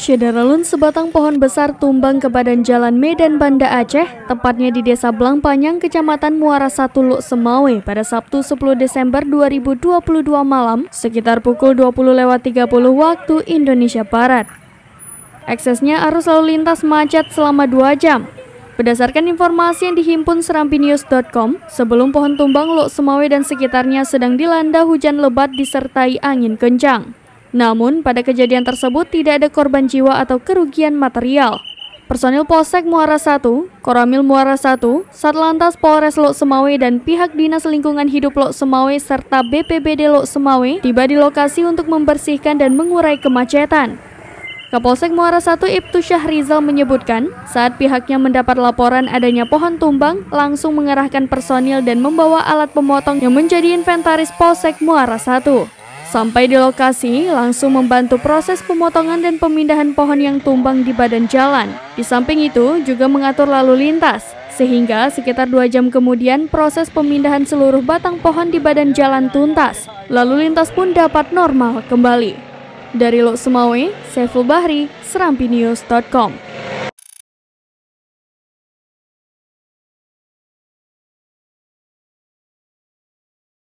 Syederalun sebatang pohon besar tumbang ke badan jalan Medan Banda Aceh, tepatnya di Desa Blangpanyang, Kecamatan Muara Satu Luk Semawe pada Sabtu 10 Desember 2022 malam sekitar pukul 20 lewat 30 waktu Indonesia Barat. Aksesnya arus lalu lintas macet selama 2 jam. Berdasarkan informasi yang dihimpun serampinews.com, sebelum pohon tumbang Luk Semawe dan sekitarnya sedang dilanda hujan lebat disertai angin kencang. Namun, pada kejadian tersebut tidak ada korban jiwa atau kerugian material. Personil Polsek Muara 1, Koramil Muara 1, Satlantas Polres Lok Semawe dan pihak Dinas Lingkungan Hidup Lok Semawe serta BPBD Lok Semawe tiba di lokasi untuk membersihkan dan mengurai kemacetan. Kapolsek Muara 1 Ibtu Syahrizal menyebutkan, saat pihaknya mendapat laporan adanya pohon tumbang, langsung mengerahkan personil dan membawa alat pemotong yang menjadi inventaris Polsek Muara 1. Sampai di lokasi, langsung membantu proses pemotongan dan pemindahan pohon yang tumbang di badan jalan. Di samping itu, juga mengatur lalu lintas, sehingga sekitar dua jam kemudian proses pemindahan seluruh batang pohon di badan jalan tuntas. Lalu lintas pun dapat normal kembali. Dari Lok Semawe, Saiful Bahri, Serampinews.com